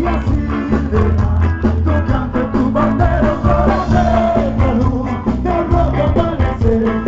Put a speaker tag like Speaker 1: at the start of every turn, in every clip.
Speaker 1: Thank you.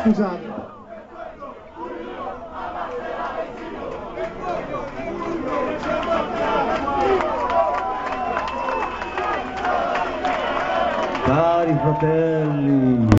Speaker 1: Scusate.
Speaker 2: Cari fratelli.